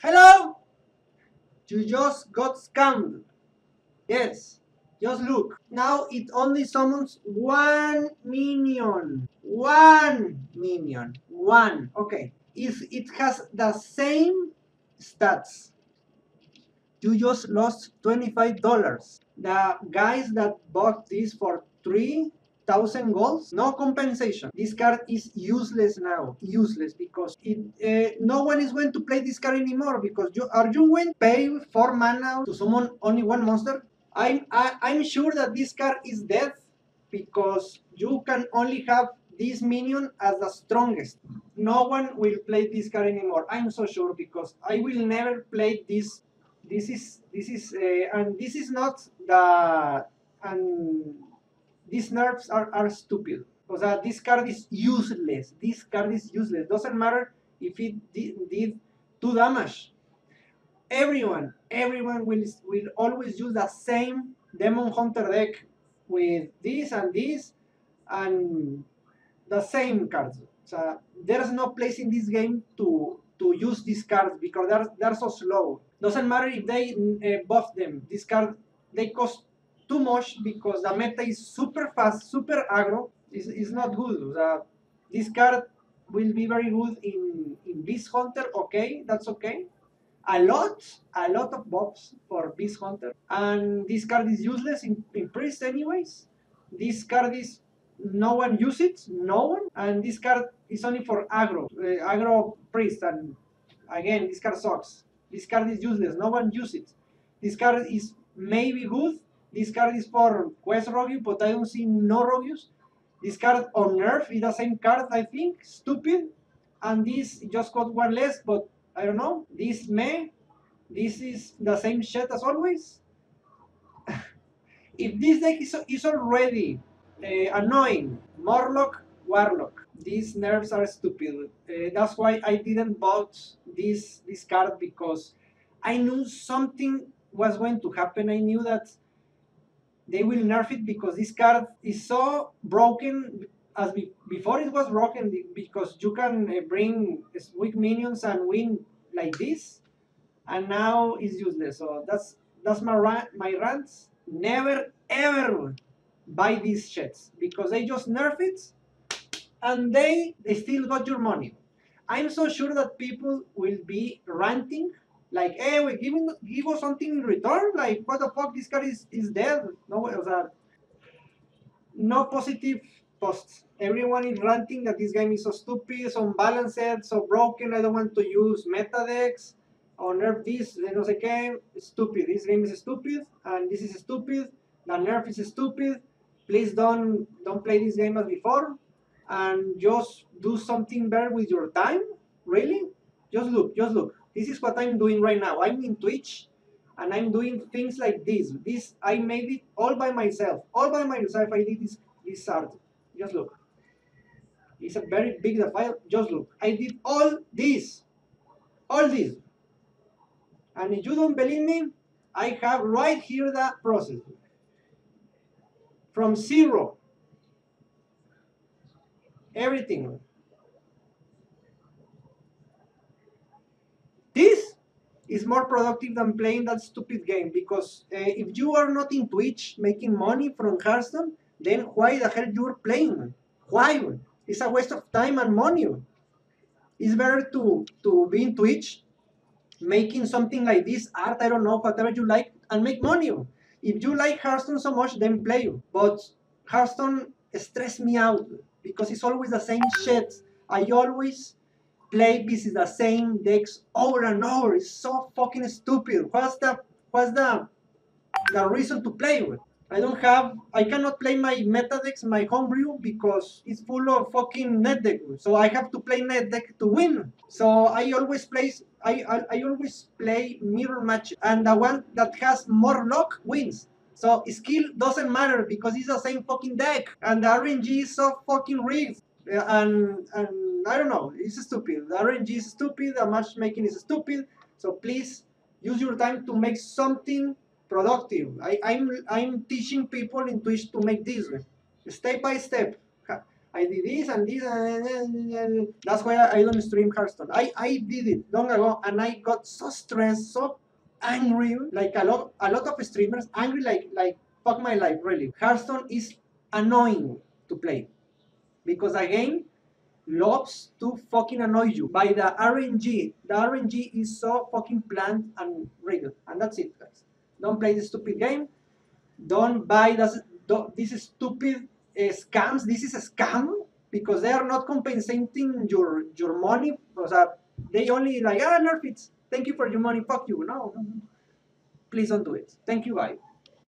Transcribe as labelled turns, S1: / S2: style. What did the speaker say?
S1: Hello? You just got scammed. Yes, just look. Now it only summons one minion. One minion. One. Okay. If it has the same stats, you just lost $25. The guys that bought this for 3,000 golds, no compensation. This card is useless now. Useless because it uh, no one is going to play this card anymore because you are you going to pay 4 mana to summon only one monster? I'm, I, I'm sure that this card is dead because you can only have this minion as the strongest. No one will play this card anymore. I'm so sure because I will never play this. This is this is uh, and this is not the and these nerfs are, are stupid. O sea, this card is useless. This card is useless. Doesn't matter if it did, did two damage everyone, everyone will will always use the same Demon Hunter deck with this and this and the same cards. So there's no place in this game to to use these cards because they're they're so slow. Doesn't matter if they uh, buff them. These cards they cost too much because the meta is super fast, super aggro. It's, it's not good. This card will be very good in in Beast Hunter. Okay, that's okay a lot, a lot of buffs for Beast Hunter. And this card is useless in, in Priest anyways. This card is, no one use it, no one. And this card is only for aggro, uh, aggro Priest. And again, this card sucks. This card is useless, no one use it. This card is maybe good. This card is for Quest Rogue, but I don't see no Rogue use. This card on Nerf is the same card, I think. Stupid. And this just got one less, but I don't know, this May, this is the same shit as always. if this deck is, is already uh, annoying, Morlock, Warlock, these nerfs are stupid. Uh, that's why I didn't bought this this card because I knew something was going to happen. I knew that they will nerf it because this card is so broken as be, before it was broken because you can uh, bring weak minions and win like this, and now it's useless. So that's that's my rant, my rants. Never ever buy these shits because they just nerf it, and they they still got your money. I'm so sure that people will be ranting like, hey, we giving give us something in return. Like, what the fuck? This card is, is dead. No, o sea, no positive posts. Everyone is ranting that this game is so stupid, so unbalanced, so broken. I don't want to use meta decks or nerf this, eh, no sé qué. Stupid. This game is stupid, and this is stupid. The nerf is stupid. Please don't don't play this game as before, and just do something better with your time. Really? Just look. Just look. This is what I'm doing right now. I'm in Twitch and I'm doing things like this. This I made it all by myself. All by myself I did this this art. Just look. It's a very big file. Just look. I did all this. All this. And if you don't believe me, I have right here the process. From zero. Everything. This is more productive than playing that stupid game because uh, if you are not in Twitch making money from Hearthstone, then why the hell you're playing? Why? It's a waste of time and money. It's better to, to be in Twitch making something like this art, I don't know, whatever you like, and make money. If you like Hearthstone so much, then play. But Hearthstone stress me out because it's always the same shit. I always play pieces the same decks over and over. It's so fucking stupid. What's the what's the the reason to play with? I don't have, I cannot play my meta decks, my homebrew, because it's full of fucking net deck. So I have to play net deck to win. So I always play, I, I, I always play mirror match, and the one that has more luck wins. So skill doesn't matter because it's the same fucking deck, and the RNG is so fucking rigged. And and I don't know, it's stupid. The RNG is stupid. The matchmaking is stupid. So please use your time to make something productive. I, I'm I'm teaching people in Twitch to make this step by step. I did this and this, and that's why I don't stream Hearthstone. I, I did it long ago, and I got so stressed, so angry, like a lot, a lot of streamers, angry like, like fuck my life, really. Hearthstone is annoying to play because a game loves to fucking annoy you by the RNG. The RNG is so fucking planned and rigged, and that's it, guys. Don't play this stupid game. Don't buy this, this stupid uh, scams. This is a scam because they are not compensating your your money. O sea, they only like ah nerf it. Thank you for your money. Fuck you. No, no, no. Please don't do it. Thank you. Bye.